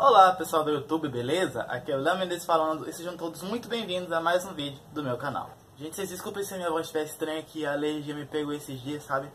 Olá pessoal do YouTube, beleza? Aqui é o Léo Mendes falando e sejam todos muito bem-vindos a mais um vídeo do meu canal. Gente, vocês desculpem se a minha voz estiver estranha que a alergia me pegou esses dias, sabe?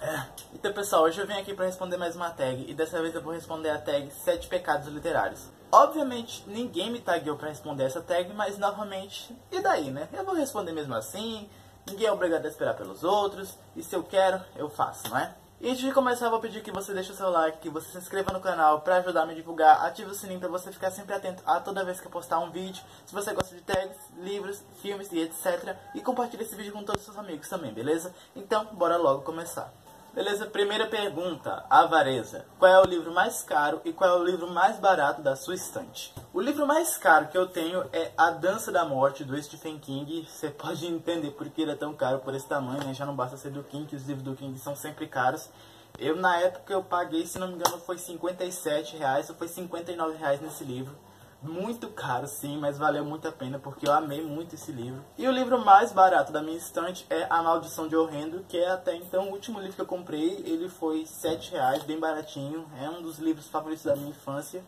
É. Então pessoal, hoje eu vim aqui para responder mais uma tag e dessa vez eu vou responder a tag 7 pecados literários. Obviamente ninguém me tagueou para responder essa tag, mas novamente, e daí né? Eu vou responder mesmo assim, ninguém é obrigado a esperar pelos outros, e se eu quero, eu faço, não é? E antes de começar, eu vou pedir que você deixe o seu like, que você se inscreva no canal para ajudar a me divulgar, ative o sininho para você ficar sempre atento a toda vez que eu postar um vídeo. Se você gosta de tags, livros, filmes e etc. E compartilhe esse vídeo com todos os seus amigos também, beleza? Então, bora logo começar. Beleza, primeira pergunta, avareza. Qual é o livro mais caro e qual é o livro mais barato da sua estante? O livro mais caro que eu tenho é A Dança da Morte, do Stephen King. Você pode entender por que ele é tão caro por esse tamanho, né? Já não basta ser do King, que os livros do King são sempre caros. Eu, na época, eu paguei, se não me engano, foi 57 reais ou foi 59 reais nesse livro muito caro sim, mas valeu muito a pena porque eu amei muito esse livro. E o livro mais barato da minha estante é A Maldição de Horrendo, que é até então o último livro que eu comprei. Ele foi 7 reais, bem baratinho. É um dos livros favoritos da minha infância.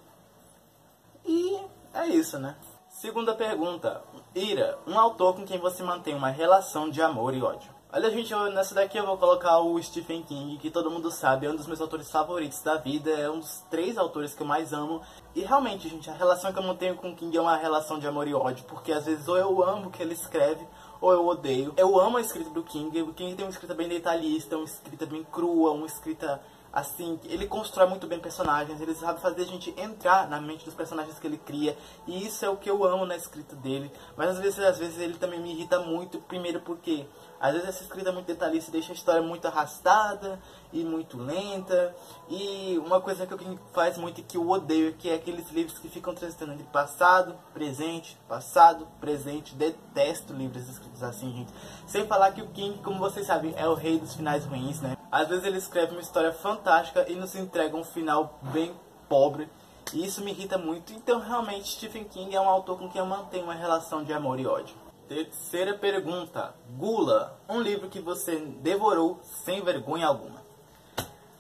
E é isso, né? Segunda pergunta. Ira, um autor com quem você mantém uma relação de amor e ódio. Olha, gente, eu, nessa daqui eu vou colocar o Stephen King, que todo mundo sabe, é um dos meus autores favoritos da vida, é um dos três autores que eu mais amo. E realmente, gente, a relação que eu mantenho com o King é uma relação de amor e ódio, porque às vezes ou eu amo o que ele escreve, ou eu odeio. Eu amo a escrita do King, o King tem uma escrita bem detalhista, uma escrita bem crua, uma escrita assim, ele constrói muito bem personagens, ele sabe fazer a gente entrar na mente dos personagens que ele cria, e isso é o que eu amo na escrita dele. Mas às vezes, às vezes ele também me irrita muito, primeiro porque às vezes essa escrita muito detalhista deixa a história muito arrastada e muito lenta. E uma coisa que eu faz muito e que eu odeio, que é aqueles livros que ficam transitando de passado, presente, passado, presente. Detesto livros escritos assim, gente. Sem falar que o King, como vocês sabem, é o rei dos finais ruins, né? Às vezes ele escreve uma história fantástica e nos entrega um final bem pobre. E isso me irrita muito. Então, realmente, Stephen King é um autor com quem eu mantenho uma relação de amor e ódio. Terceira pergunta. Gula, um livro que você devorou sem vergonha alguma.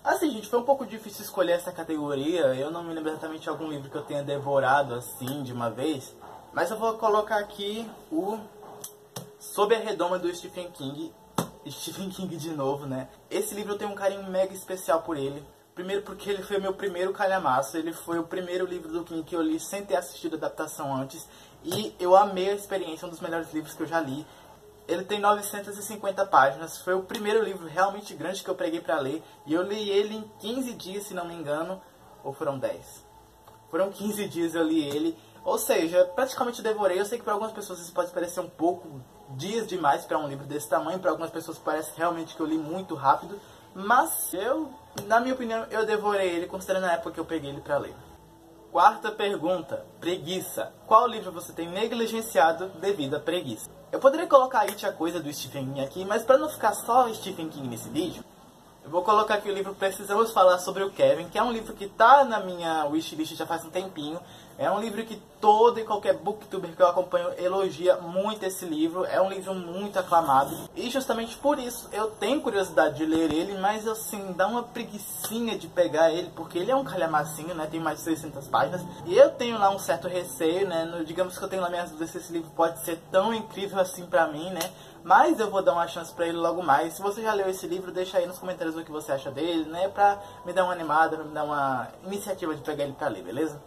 Assim, gente, foi um pouco difícil escolher essa categoria. Eu não me lembro exatamente de algum livro que eu tenha devorado assim de uma vez. Mas eu vou colocar aqui o Sob a Redoma do Stephen King. Stephen King de novo, né? Esse livro eu tenho um carinho mega especial por ele. Primeiro porque ele foi meu primeiro calhamaço, ele foi o primeiro livro do King que eu li sem ter assistido a adaptação antes. E eu amei a experiência, um dos melhores livros que eu já li. Ele tem 950 páginas, foi o primeiro livro realmente grande que eu peguei para ler. E eu li ele em 15 dias, se não me engano, ou foram 10? Foram 15 dias eu li ele. Ou seja, praticamente devorei. Eu sei que para algumas pessoas isso pode parecer um pouco dias demais para um livro desse tamanho. Para algumas pessoas parece realmente que eu li muito rápido. Mas eu, na minha opinião, eu devorei ele considerando a época que eu peguei ele para ler. Quarta pergunta: preguiça. Qual livro você tem negligenciado devido à preguiça? Eu poderia colocar It a Coisa do Stephen King aqui, mas para não ficar só Stephen King nesse vídeo, eu vou colocar aqui o livro Precisamos Falar sobre o Kevin, que é um livro que está na minha wishlist já faz um tempinho. É um livro que todo e qualquer booktuber que eu acompanho elogia muito esse livro. É um livro muito aclamado. E justamente por isso eu tenho curiosidade de ler ele, mas assim, dá uma preguiçinha de pegar ele, porque ele é um calhamacinho, né? Tem mais de 600 páginas. E eu tenho lá um certo receio, né? No, digamos que eu tenho lá minhas dúvidas se esse livro pode ser tão incrível assim pra mim, né? Mas eu vou dar uma chance pra ele logo mais. Se você já leu esse livro, deixa aí nos comentários o que você acha dele, né? Pra me dar uma animada, pra me dar uma iniciativa de pegar ele pra ler, beleza?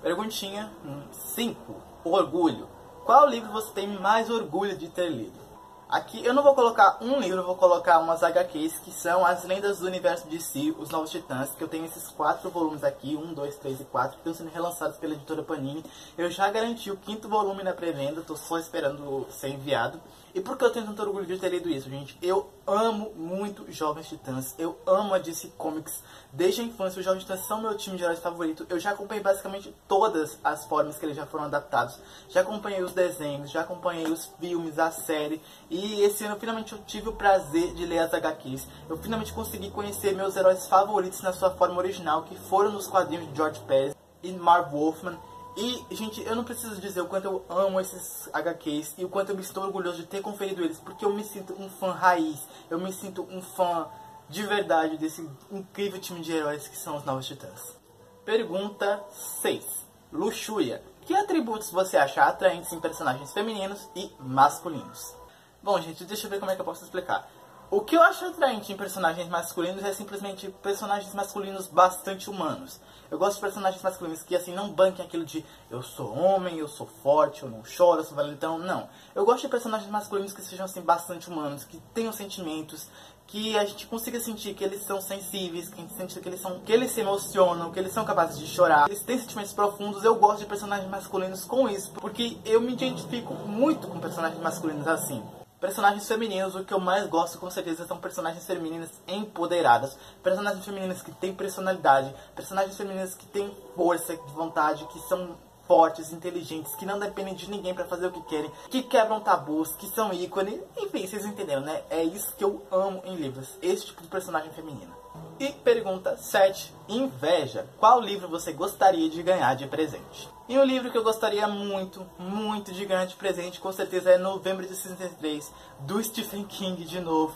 Perguntinha 5. Orgulho. Qual livro você tem mais orgulho de ter lido? Aqui eu não vou colocar um livro, vou colocar umas HQs que são As Lendas do Universo de Si, Os Novos Titãs, que eu tenho esses quatro volumes aqui, um, dois, três e quatro, que estão sendo relançados pela editora Panini. Eu já garanti o quinto volume na pré-venda, estou só esperando ser enviado. E por que eu tenho tanto orgulho de ter lido isso, gente? Eu amo muito Jovens Titãs, eu amo a DC Comics. Desde a infância, os Jovens Titãs são meu time de heróis favorito. Eu já acompanhei basicamente todas as formas que eles já foram adaptados. Já acompanhei os desenhos, já acompanhei os filmes, a série. E esse ano, finalmente, eu tive o prazer de ler as HQs. Eu finalmente consegui conhecer meus heróis favoritos na sua forma original, que foram nos quadrinhos de George Pérez e Marv Wolfman. E, gente, eu não preciso dizer o quanto eu amo esses HQs e o quanto eu me estou orgulhoso de ter conferido eles, porque eu me sinto um fã raiz, eu me sinto um fã de verdade desse incrível time de heróis que são os Novos Titãs. Pergunta 6. Luxúria. Que atributos você acha atraentes em personagens femininos e masculinos? Bom, gente, deixa eu ver como é que eu posso explicar. O que eu acho atraente em personagens masculinos é simplesmente personagens masculinos bastante humanos. Eu gosto de personagens masculinos que assim não banquem aquilo de eu sou homem, eu sou forte, eu não choro, eu sou valentão. Não. Eu gosto de personagens masculinos que sejam assim bastante humanos, que tenham sentimentos, que a gente consiga sentir que eles são sensíveis, que a gente sente que eles são, que eles se emocionam, que eles são capazes de chorar, eles têm sentimentos profundos. Eu gosto de personagens masculinos com isso, porque eu me identifico muito com personagens masculinos assim. Personagens femininos, o que eu mais gosto com certeza são personagens femininas empoderadas, personagens femininas que têm personalidade, personagens femininas que têm força de vontade, que são fortes, inteligentes, que não dependem de ninguém para fazer o que querem, que quebram tabus, que são ícones, enfim, vocês entenderam, né? É isso que eu amo em livros, esse tipo de personagem feminino. E pergunta 7, inveja. Qual livro você gostaria de ganhar de presente? E um livro que eu gostaria muito, muito de ganhar de presente, com certeza é Novembro de 63, do Stephen King de novo.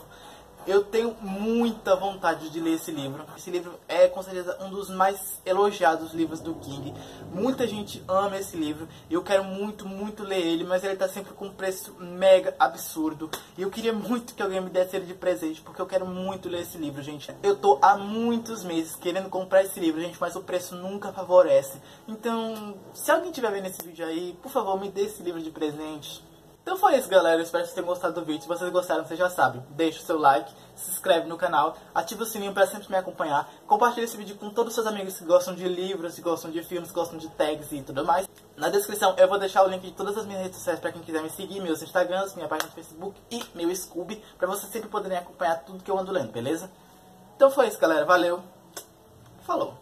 Eu tenho muita vontade de ler esse livro. Esse livro é com certeza um dos mais elogiados livros do King. Muita gente ama esse livro e eu quero muito, muito ler ele, mas ele tá sempre com um preço mega absurdo. E eu queria muito que alguém me desse ele de presente, porque eu quero muito ler esse livro, gente. Eu tô há muitos meses querendo comprar esse livro, gente, mas o preço nunca favorece. Então, se alguém estiver vendo esse vídeo aí, por favor, me dê esse livro de presente. Então foi isso, galera. Eu espero que vocês tenham gostado do vídeo. Se vocês gostaram, vocês já sabem. Deixa o seu like, se inscreve no canal, ativa o sininho para sempre me acompanhar. Compartilhe esse vídeo com todos os seus amigos que gostam de livros, que gostam de filmes, que gostam de tags e tudo mais. Na descrição eu vou deixar o link de todas as minhas redes sociais para quem quiser me seguir, meus Instagrams, minha página no Facebook e meu Scooby, para vocês sempre poderem acompanhar tudo que eu ando lendo, beleza? Então foi isso, galera. Valeu. Falou.